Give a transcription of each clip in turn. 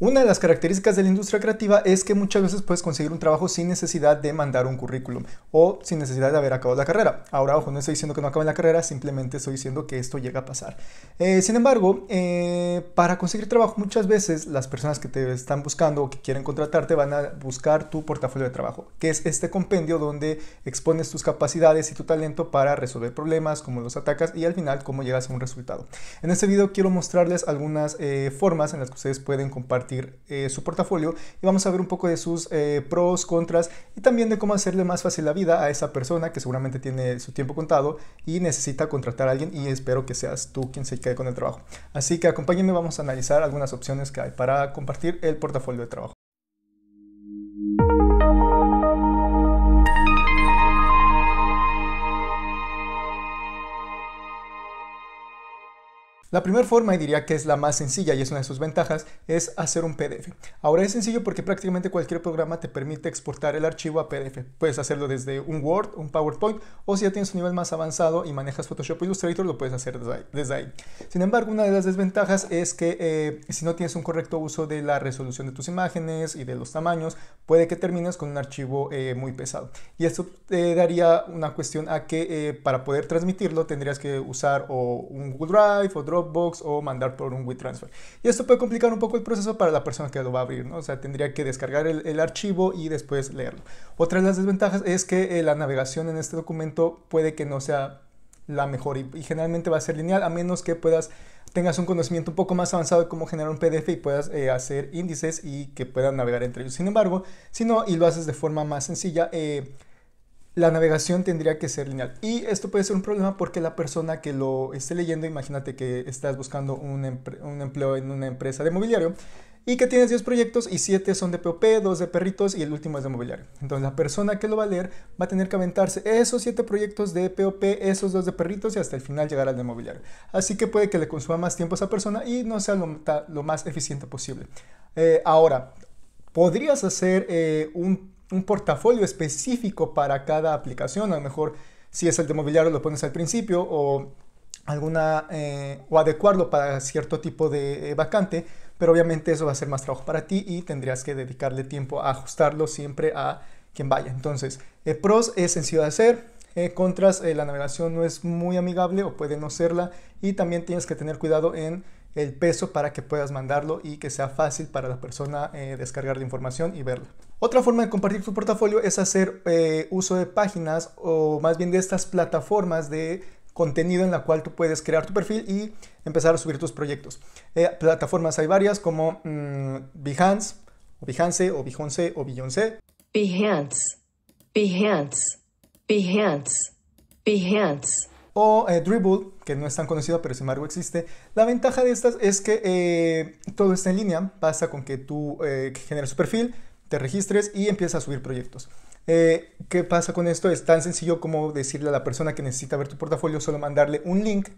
Una de las características de la industria creativa es que muchas veces puedes conseguir un trabajo sin necesidad de mandar un currículum o sin necesidad de haber acabado la carrera. Ahora, ojo, no estoy diciendo que no acaben la carrera, simplemente estoy diciendo que esto llega a pasar. Eh, sin embargo, eh, para conseguir trabajo muchas veces las personas que te están buscando o que quieren contratarte van a buscar tu portafolio de trabajo, que es este compendio donde expones tus capacidades y tu talento para resolver problemas, cómo los atacas y al final cómo llegas a un resultado. En este video quiero mostrarles algunas eh, formas en las que ustedes pueden compartir eh, su portafolio y vamos a ver un poco de sus eh, pros, contras y también de cómo hacerle más fácil la vida a esa persona que seguramente tiene su tiempo contado y necesita contratar a alguien y espero que seas tú quien se quede con el trabajo. Así que acompáñenme, vamos a analizar algunas opciones que hay para compartir el portafolio de trabajo. La primera forma, y diría que es la más sencilla y es una de sus ventajas, es hacer un PDF. Ahora es sencillo porque prácticamente cualquier programa te permite exportar el archivo a PDF. Puedes hacerlo desde un Word, un PowerPoint, o si ya tienes un nivel más avanzado y manejas Photoshop o Illustrator, lo puedes hacer desde ahí. Sin embargo, una de las desventajas es que eh, si no tienes un correcto uso de la resolución de tus imágenes y de los tamaños, puede que termines con un archivo eh, muy pesado. Y esto te daría una cuestión a que eh, para poder transmitirlo tendrías que usar o un Google Drive o Dropbox Dropbox o mandar por un WeTransfer. Y esto puede complicar un poco el proceso para la persona que lo va a abrir, ¿no? O sea, tendría que descargar el, archivo y después leerlo. Otra de las desventajas es que eh, la navegación en este documento puede que no sea la mejor y, generalmente va a ser lineal a menos que puedas tengas un conocimiento un poco más avanzado de cómo generar un PDF y puedas eh, hacer índices y que puedan navegar entre ellos. Sin embargo, si no y lo haces de forma más sencilla, eh, la navegación tendría que ser lineal. Y esto puede ser un problema porque la persona que lo esté leyendo, imagínate que estás buscando un, empleo en una empresa de mobiliario y que tienes 10 proyectos y 7 son de POP, 2 de perritos y el último es de mobiliario. Entonces la persona que lo va a leer va a tener que aventarse esos 7 proyectos de POP, esos 2 de perritos y hasta el final llegar al de mobiliario. Así que puede que le consuma más tiempo a esa persona y no sea lo, más eficiente posible. Eh, ahora, podrías hacer eh, un un portafolio específico para cada aplicación. A lo mejor si es el de mobiliario lo pones al principio o alguna eh, o adecuarlo para cierto tipo de eh, vacante, pero obviamente eso va a ser más trabajo para ti y tendrías que dedicarle tiempo a ajustarlo siempre a quien vaya. Entonces, eh, pros es sencillo de hacer, contras la navegación no es muy amigable o puede no serla y también tienes que tener cuidado en el peso para que puedas mandarlo y que sea fácil para la persona descargar la información y verla. Otra forma de compartir tu portafolio es hacer eh, uso de páginas o más bien de estas plataformas de contenido en la cual tú puedes crear tu perfil y empezar a subir tus proyectos. Eh, plataformas hay varias como mm, Behance, o Behance, o Behance, o Beyoncé. Behance, Behance, Behance, Behance. O eh, Dribble, que no es tan conocido, pero sin embargo existe. La ventaja de estas es que todo está en línea. Basta con que tú generes tu perfil, te registres y empiezas a subir proyectos. Eh, ¿Qué pasa con esto? Es tan sencillo como decirle a la persona que necesita ver tu portafolio, solo mandarle un link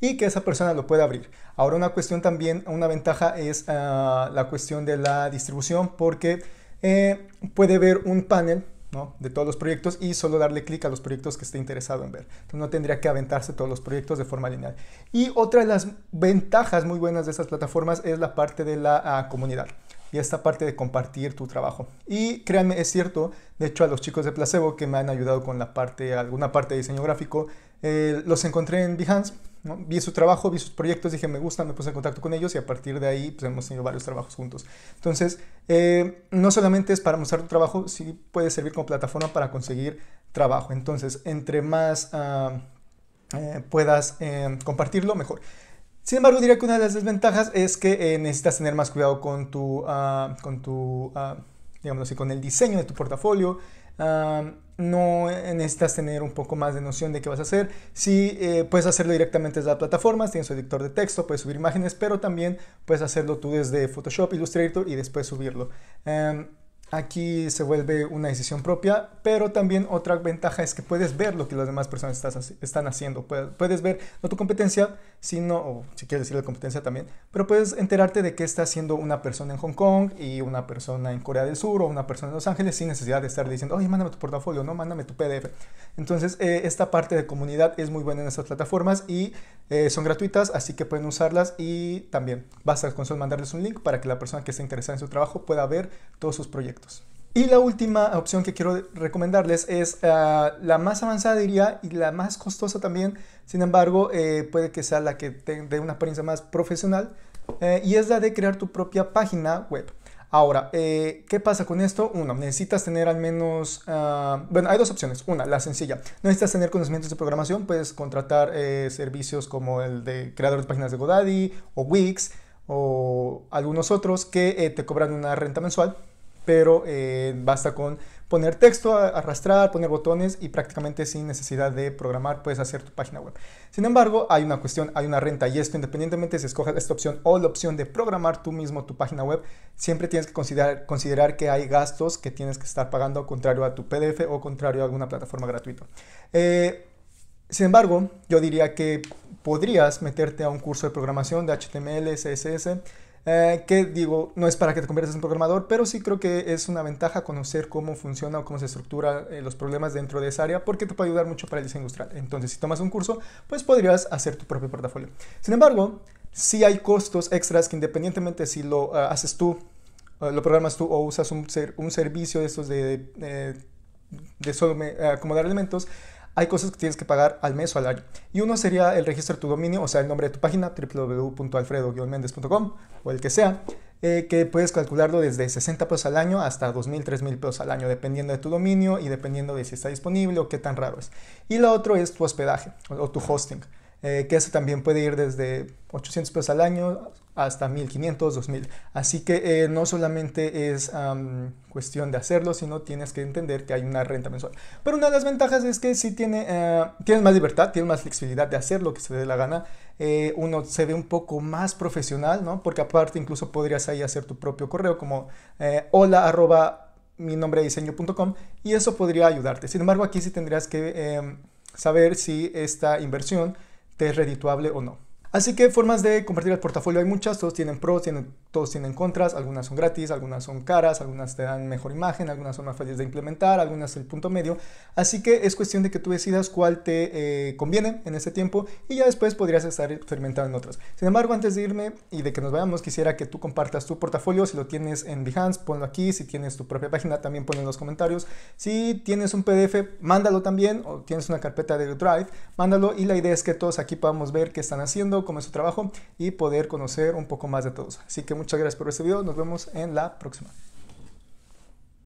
y que esa persona lo pueda abrir. Ahora una cuestión también, una ventaja es ah, la cuestión de la distribución porque eh, puede ver un panel de todos los proyectos y solo darle clic a los proyectos que esté interesado en ver. Entonces no tendría que aventarse todos los proyectos de forma lineal. Y otra de las ventajas muy buenas de estas plataformas es la parte de la ah, comunidad y esta parte de compartir tu trabajo. Y créanme, es cierto, de hecho a los chicos de Placebo que me han ayudado con la parte, alguna parte de diseño gráfico, eh, los encontré en Behance, vi su trabajo, vi sus proyectos, dije me gusta, me puse en contacto con ellos y a partir de ahí pues, hemos tenido varios trabajos juntos. Entonces, eh, no solamente es para mostrar tu trabajo, sí puede servir como plataforma para conseguir trabajo. Entonces, entre más ah, eh, puedas compartirlo, mejor. Sin embargo, diría que una de las desventajas es que eh, necesitas tener más cuidado con tu, uh, con tu uh, digamos así, con el diseño de tu portafolio. Ah, no necesitas tener un poco más de noción de qué vas a hacer. Sí, eh, puedes hacerlo directamente desde la plataforma, tienes un editor de texto, puedes subir imágenes, pero también puedes hacerlo tú desde Photoshop, Illustrator y después subirlo. Aquí se vuelve una decisión propia, pero también otra ventaja es que puedes ver lo que las demás personas están haciendo. Puedes ver no tu competencia, sino, o si quieres decir la competencia también, pero puedes enterarte de qué está haciendo una persona en Hong Kong y una persona en Corea del Sur o una persona en Los Ángeles sin necesidad de estar diciendo, oye, mándame tu portafolio, no, mándame tu PDF. Entonces, eh, esta parte de comunidad es muy buena en estas plataformas y eh, son gratuitas, así que pueden usarlas y también basta con solo mandarles un link para que la persona que esté interesada en su trabajo pueda ver todos sus proyectos. Y la última opción que quiero recomendarles es ah, la más avanzada, diría, y la más costosa también. Sin embargo, eh, puede que sea la que dé una apariencia más profesional. Eh, y es la de crear tu propia página web. Ahora, eh, ¿qué pasa con esto? Uno, necesitas tener al menos, ah, bueno, hay dos opciones. Una, la sencilla. Necesitas tener conocimientos de programación, puedes contratar servicios como el de creadores de páginas de Godaddy o Wix o algunos otros que te cobran una renta mensual pero eh, basta con poner texto, arrastrar, poner botones y prácticamente sin necesidad de programar puedes hacer tu página web. Sin embargo, hay una cuestión, hay una renta y esto independientemente si escoges esta opción o la opción de programar tú mismo tu página web, siempre tienes que considerar, considerar que hay gastos que tienes que estar pagando contrario a tu PDF o contrario a alguna plataforma gratuita. Eh, sin embargo, yo diría que podrías meterte a un curso de programación de HTML, CSS, eh, que digo, no es para que te conviertas en programador, pero sí creo que es una ventaja conocer cómo funciona o cómo se estructura eh, los problemas dentro de esa área, porque te puede ayudar mucho para el diseño industrial. Entonces, si tomas un curso, pues podrías hacer tu propio portafolio. Sin embargo, sí hay costos extras que independientemente si lo eh, haces tú, lo programas tú o usas un, un servicio de estos de, de solo acomodar elementos, hay cosas que tienes que pagar al mes o al año. Y uno sería el registro de tu dominio, o sea, el nombre de tu página, www.alfredo-mendez.com o el que sea, eh, que puedes calcularlo desde 60 pesos al año hasta 2.000, 3.000 pesos al año, dependiendo de tu dominio y dependiendo de si está disponible o qué tan raro es. Y lo otro es tu hospedaje o, tu hosting, eh, que eso también puede ir desde 800 pesos al año hasta 1500, 2000. Así que eh, no solamente es cuestión de hacerlo, sino tienes que entender que hay una renta mensual. Pero una de las ventajas es que si tiene, eh, tienes más libertad, tienes más flexibilidad de hacer lo que se dé la gana. Eh, uno se ve un poco más profesional, ¿no? Porque aparte incluso podrías ahí hacer tu propio correo como hola arroba mi nombre diseño.com y eso podría ayudarte. Sin embargo, aquí sí tendrías que saber si esta inversión te es redituable o no. Así que formas de compartir el portafolio hay muchas, todos tienen pros, tienen, todos tienen contras, algunas son gratis, algunas son caras, algunas te dan mejor imagen, algunas son más fáciles de implementar, algunas el punto medio. Así que es cuestión de que tú decidas cuál te eh, conviene en ese tiempo y ya después podrías estar experimentando en otras. Sin embargo, antes de irme y de que nos vayamos, quisiera que tú compartas tu portafolio. Si lo tienes en Behance, ponlo aquí. Si tienes tu propia página, también ponlo en los comentarios. Si tienes un PDF, mándalo también o tienes una carpeta de Drive, mándalo y la idea es que todos aquí podamos ver qué están haciendo cómo es su trabajo y poder conocer un poco más de todos. Así que muchas gracias por este video, nos vemos en la próxima.